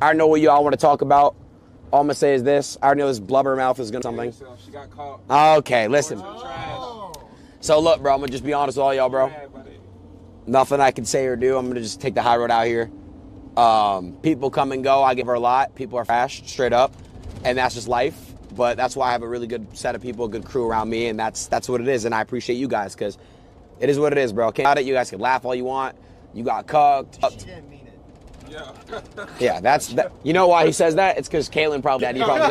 I know what you all want to talk about. All I'm gonna say is this. I already know this blubber mouth is gonna something. She got caught. Okay, listen. So look, bro, I'm gonna just be honest with all y'all, bro. Nothing I can say or do. I'm gonna just take the high road out here. Um, people come and go. I give her a lot. People are trash, straight up, and that's just life. But that's why I have a really good set of people, a good crew around me, and that's that's what it is. And I appreciate you guys because it is what it is, bro. Can't it. You guys can laugh all you want. You got cucked. Yeah. Yeah, that's that. You know why he says that? It's because Caitlyn probably. He probably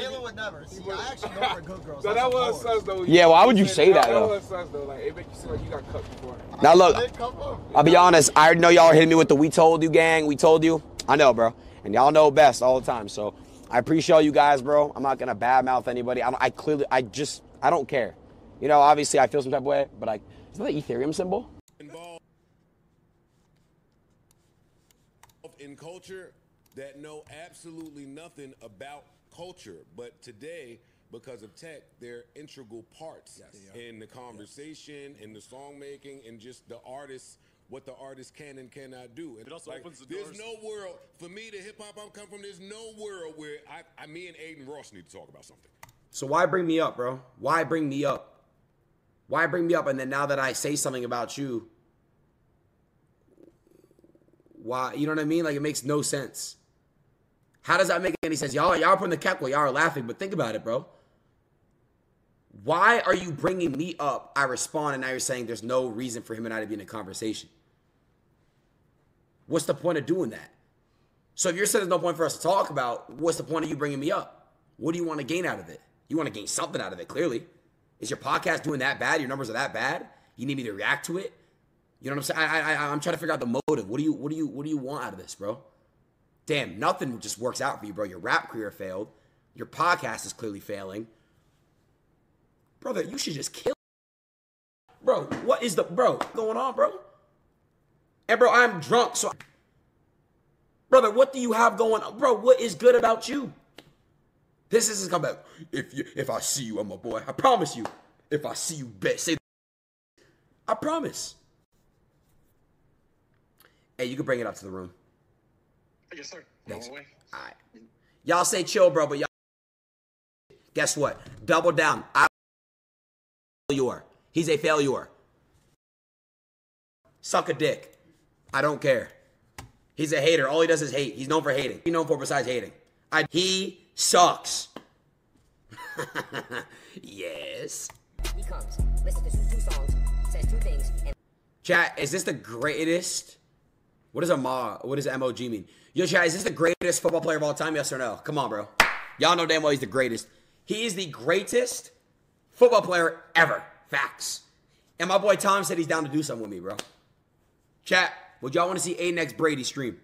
Kayla would never. See, I actually know for good girls. so that was sus though. Yeah, why would you say that, That though? was sus though. Like it make you seem like you got cut before. now look. Did come up. I'll be honest. I already know y'all are hitting me with the "we told you" gang. We told you. I know, bro, and y'all know best all the time. So I appreciate all you guys, bro. I'm not gonna badmouth anybody. I, don't, I clearly, I just, I don't care. You know, obviously, I feel some type of way, but I. Is that the Ethereum symbol? In culture that know absolutely nothing about culture. But today, because of tech, they're integral parts in the conversation, in the song making, and just the artists, what the artist can and cannot do. And It also opens the there's doors. no world for me, the hip hop I'm come from. There's no world where I, I, me and Adin Ross need to talk about something. So why bring me up, bro? Why bring me up? Why bring me up? And then now that I say something about you, why? You know what I mean? Like it makes no sense. How does that make any sense? Y'all, y'all putting the cap while y'all are laughing, but think about it, bro. Why are you bringing me up? I respond, and now you're saying there's no reason for him and I to be in a conversation. What's the point of doing that? So if you're saying there's no point for us to talk about, what's the point of you bringing me up? What do you want to gain out of it? You want to gain something out of it, clearly. Is your podcast doing that bad? Your numbers are that bad? You need me to react to it? You know what I'm saying? I, I, I'm trying to figure out the motive. What do you, what do you, what do you want out of this, bro? Damn, nothing just works out for you, bro. Your rap career failed. Your podcast is clearly failing. Brother, you should just kill. Bro, what is the bro going on, bro? And bro, I'm drunk, so brother, what do you have going on, bro? What is good about you? This is come back. If you, if I see you, I'm a boy. I promise you. If I see you, bet say. I promise. Hey, you can bring it up to the room. Yes, sir. Thanks. Wrong. All right. Y'all say chill, bro, but y'all. Guess what? Double down. I failure. He's a failure. Suck a dick. I don't care. He's a hater. All he does is hate. He's known for hating. He's known for besides hating. I, he sucks. yes. He comes, listens to two songs, says two things, and Chat, is this the greatest? What does a ma? What does MOG mean? Yo, chat, is this the greatest football player of all time? Yes or no? Come on, bro. Y'all know damn well he's the greatest. He is the greatest football player ever. Facts. And my boy Tom said he's down to do something with me, bro. Chat, would y'all want to see A next Brady stream?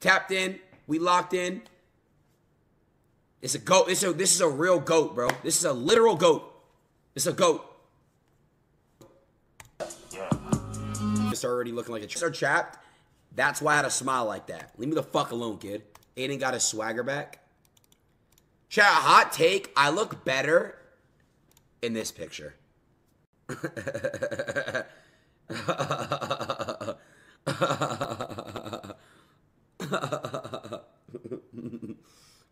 Tapped in, we locked in. It's a goat. This is a, this is a real goat, bro. This is a literal goat. It's a goat. It's already looking like a trapped. That's why I had a smile like that. Leave me the fuck alone, kid. Adin got his swagger back. Chat, hot take. I look better in this picture.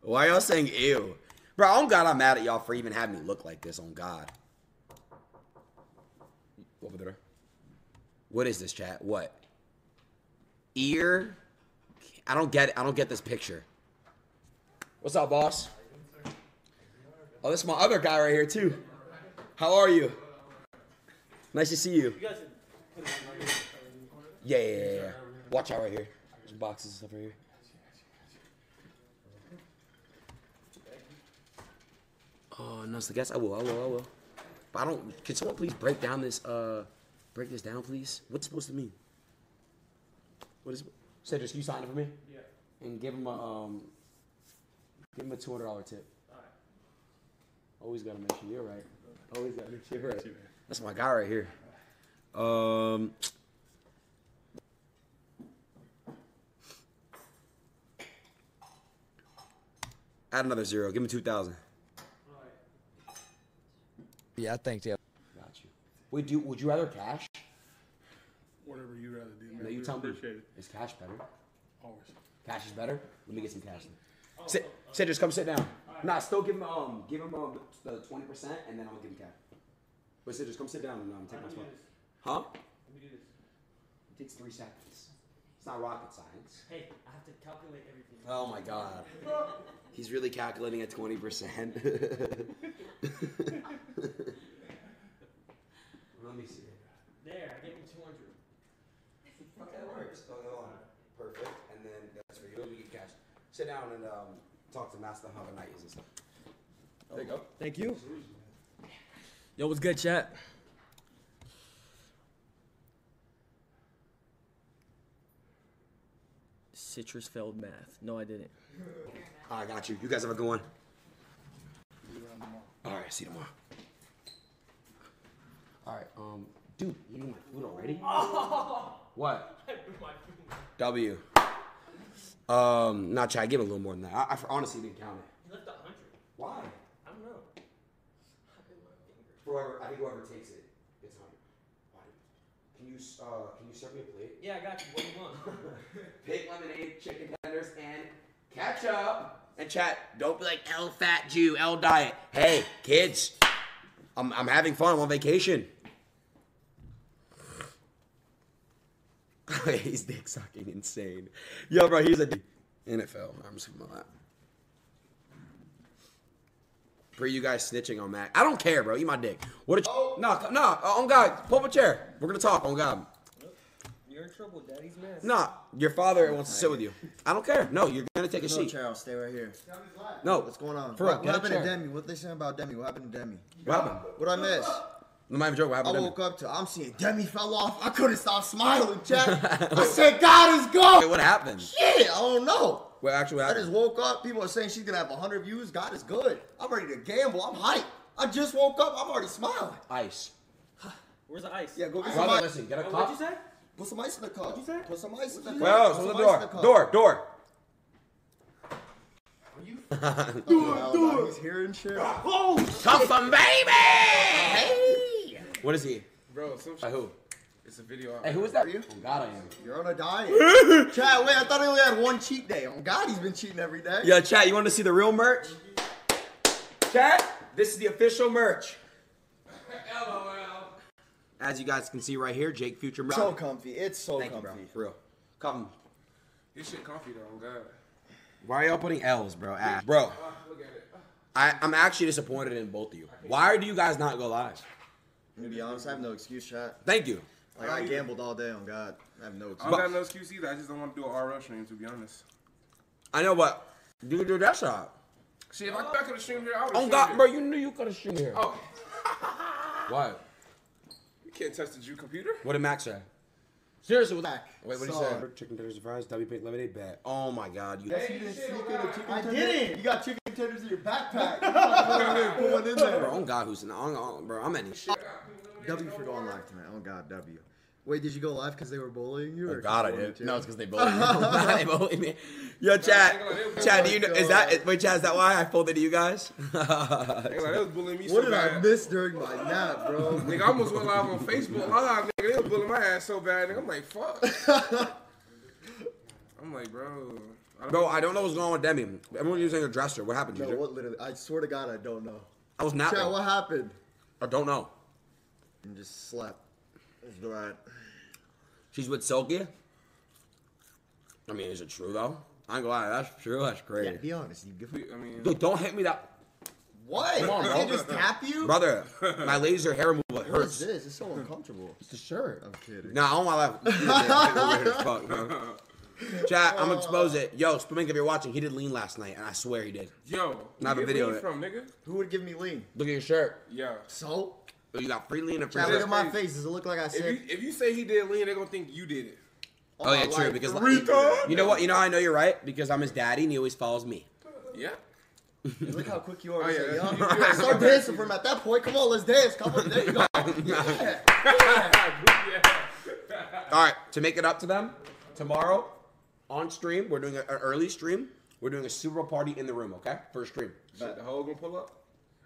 Why y'all saying ew? Bro, on God, I'm mad at y'all for even having me look like this. On God. Over there. What is this chat? What? Ear? I don't get it. I don't get this picture. What's up, boss? Oh, this is my other guy right here too. How are you? Nice to see you. Yeah, yeah, yeah. Watch out right here. There's boxes and stuff right here. Oh, no, so guess I will, I will, I will. But I don't. Can someone please break down this? Uh, break this down, please. What's supposed to mean? What is? Cedric, you sign it for me? Yeah. And give him a um. Give him a two hundred dollar tip. Always gotta make sure you're right. Always gotta make sure you're right. That's my guy right here. Um. Add another zero. Give him two thousand. Yeah, I think yeah. Got you. Would you Would you rather cash? Whatever you rather do, man. No, you tell me. appreciate it. Is cash better? Always. Cash is better. Let me get some cash. Sit, sit, just come sit down. Nah, still give him um, give him um, the twenty percent, and then I'll give him cash. But sit, just come sit down and um, take my spot. Huh? Let me do this. It takes three seconds. It's not rocket science. Hey, I have to calculate everything. Oh my god. He's really calculating at 20%. Let me see. There, I gave him 200. Okay, that works. Oh, hold on. Perfect. And then that's for you. Let me get cash. Sit down and um, talk to Master how the night is and stuff. There you go. Thank you. Yo, what's good, chat? Citrus failed math. No, I didn't. I got you. You guys have a good one. All right, see you tomorrow. All right, um, dude, you eating my food already? What? W. Um, not Chad. Give it a little more than that. I, I honestly didn't count it. You left a 100. Why? I don't know. Whoever, I think whoever takes it, it's hundred. Why? Can you, s- uh, can you serve me a plate? Yeah, I got you. What do you want? Pig lemonade, chicken tenders, and ketchup. And chat, don't be like L fat Jew, L diet. Hey, kids, I'm, I'm having fun. I'm on vacation. he's dick sucking insane. Yo, bro, he's a d- NFL. I'm just about that. For you guys snitching on Mac, I don't care, bro. Eat my dick. What? Did you- no, no. uh, On God, pull up a chair. We're gonna talk. On God. You're in trouble. Daddy's mess. Nah, your father wants to sit with you. I don't care. No, you're gonna take a No, seat. Charles, stay right here. No, What's going on? For what, what happened to. Demi? What they saying about Demi? What happened to Demi? What happened? What did I miss? I'm not even joking. What I happened to woke up to I'm seeing Demi fell off. I couldn't stop smiling, Jack. I said, God is good. Wait, what happened? Shit, I don't know. What actually I just woke up. People are saying she's gonna have 100 views. God is good. I'm ready to gamble. I'm hyped. I just woke up. I'm already smiling. Ice. Where's the ice? Yeah, go get some Brother, ice. listen, get a Oh, what'd you say? Put some ice in the cup. What'd you say? Put some ice in the cup. Well, Put the some ice in door. the cup. Door, door. Oh, He's hearing shit. Come from baby. Hey. What is he? Bro, some By who? It's a video. Hey, who is that? Oh God, I am. You're on a diet. Chad, wait, I thought he only had one cheat day. Oh God, he's been cheating every day. Yo, chat. You want to see the real merch? Chat. This is the official merch. LOL. As you guys can see right here, Jake Future merch. So comfy. It's so Thank you, comfy. bro. For real. Come. This shit comfy though, oh God. Why are y'all putting L's, bro? Ass. Bro, Ah, look at it. I, I'm actually disappointed in both of you. Why do you guys not go live? I'm gonna be honest, I have no excuse, chat. Thank you. Like I gambled all day on God. I have no I excuse. don't got no excuse either. I just don't want to do an RL stream, to be honest. I know, but you can do that shot. Shit, if I could have streamed here, I would Oh have God, bro, you knew you could have streamed here. Oh, What? you can't touch the Jew computer. What did Max say? Seriously, what? Back. Wait, what did he say? Chicken tenders and fries, W pig lemonade, bet. Oh my God, you. I didn't. You got chicken tenders in your backpack. Put one in Bro, there. oh God, who's in? Oh, oh, bro, I'm any. W for going live tonight. Oh God, W. Wait, did you go live because they were bullying you? Oh or God, I 'cause did. No, it's because they bullied me. they bullied me. Yo, Chad, Chad, do you know? Is that wait, Chad? Is that why I folded to you guys? They was bullying me What so did I miss during my nap, bro? Nigga, I almost went live on Facebook Live, nigga. They was bullying my ass so bad, nigga. I'm like, fuck. I'm like, bro. I don't Bro, I don't know what's going on with Demi. Everyone's using a dresser. What happened, No, Ginger? what literally? I swear to God, I don't know. I was napping. Chat, what happened? I don't know. And just slept. Let's do that. She's with Silky. I mean, is it true though? I ain't gonna lie, that's true. That's great. Yeah, be honest. You give me- I mean, Dude, don't hit me that, what? Come on, I bro. can't just tap you. brother. My laser hair removal What is hurts. this? It's so uncomfortable. It's the shirt. I'm kidding. Nah, on my left. Weird as fuck, bro. Chat, I'm gonna uh, expose it. Yo, Spamink, if you're watching, he did lean last night, and I swear he did. yo, Not where a video get of it. from, nigga? Who would give me lean? Look at your shirt. Yeah. So? Oh, you got free lean and free Chat, look at my face. Does it look like I If said? you if you say he did lean, they're gonna think you did it. Oh yeah, true. life, Because three times? you know what? You know how I know you're right because I'm his daddy and he always follows me. Yeah. Look how quick you are. Oh, to yeah, say, that's- "Yo, yeah, Start dancing for him at that point. Come on, let's dance. Come on, there you go. Yeah. All right, to make it up to them, tomorrow on stream, we're doing an early stream. We're doing a Super Bowl party in the room, okay? First stream. Shit, the hoe gonna pull up.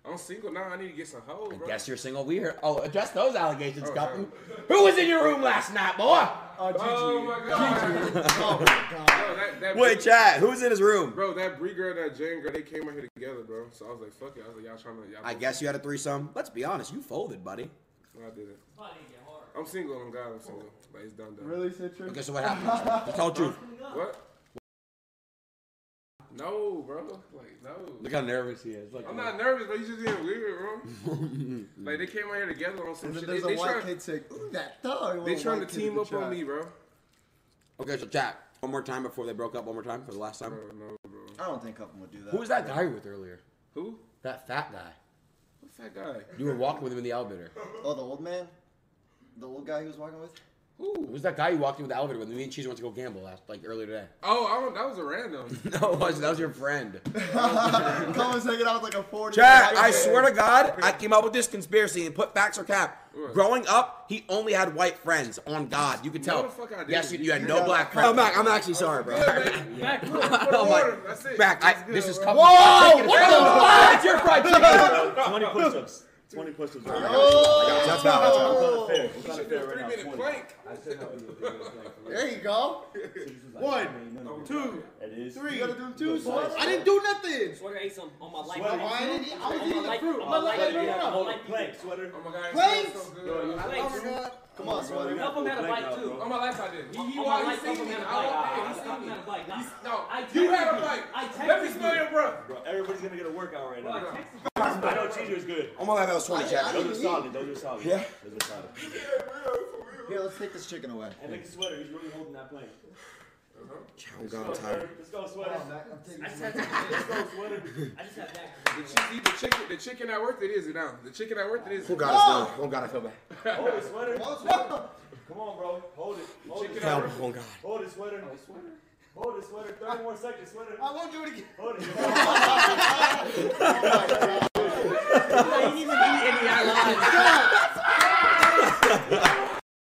I'm single now. I need to get some hoes, bro. Guess you're single. We heard. Oh, address those allegations, Oh, Couple. Who was in your room last night, boy? Oh, oh Gigi. Oh my god. Oh my god. Bro, that, that Wait, chat. Who's in his room? Bro, that Bree girl, that Jane girl, they came out here together, bro. So I was like, fuck it. I was like, y'all trying to, y'all. I guess you had a threesome. Let's be honest. You folded, buddy. No, I didn't. Probably didn't get hard. I'm single. I'm God. I'm single. Like it's done, done. Really, Citra? Okay, so what happened? Just tell the truth. What? No, bro. Like no. Look how nervous he is. Look, I'm not nervous, but you just getting weird, bro. like they came out here together on some And then shit. there's They, a they, white try, kid saying, ooh, that thug. they Little trying to white kid in team up on me, bro. Okay, so chat. One more time before they broke up. One more time for the last time. Bro, no, bro. I don't think Couple would do that. Who was that guy with earlier? Who? That fat guy. What's that guy? You were walking with him in the elevator. Oh, the old man? The old guy he was walking with? Who Who? was that guy you walked in with the elevator with? Me and Cheese went to go gamble last, like earlier today. Oh, I don't, that was a random. No, it wasn't. That was your friend. Coleman's hanging out with like a 40. Chat, I swear to God, I came up with this conspiracy and put facts or cap. What? Growing up, he only had white friends. On God, you could tell. No, the fuck I didn't. yes, you, you had no got black it. friends. Oh, Mac, I'm actually sorry, bro. Back to it. oh my, that's it. Mac, I, good, this is bro. Whoa! What the fuck? It's your fried chicken. 20 push-ups. 20 push-ups. Right Oh! That's not. That's not. fair. You should do a three minute plank. There you go. One, Two. It is. Three. You gotta do two, Nice. I didn't do nothing. Sweater ate some on my life. Sweater. I didn't eat- I was On eating my the life. fruit. On my life. No, no, no, yeah, no. on my life. Plank, sweater. Oh my god, it Planks? smells so good. I Planks. love it. Come on, sweater. Enough of them had a Plank bite too. On my life, I did. He, he, On wa- my he seen me. I a walked in. He seen me. them had a bite. Nah, No, I you had a texted bite. you. Let me texted smell you. your breath. Bro, everybody's gonna get a workout right now. I know cheese is good. On my life, that was 20, chat. Those are solid. Those are solid. Yeah. Those are solid. Here, let's take this chicken away. And look at the sweater. He's really holding that plank. Chow got tired. I just had that. Did she the chicken? The chicken not worth it, is it now? The chicken not worth it, is Who it? got us down? Oh God, I feel bad. Hold the sweater. Come on, bro. Hold it. Hold it. Help! sweater. Oh God. Hold the oh, sweater. Hold the sweater. Thirty more seconds, sweater. I won't do it again. Hold it. I oh, didn't even eat any of our lives.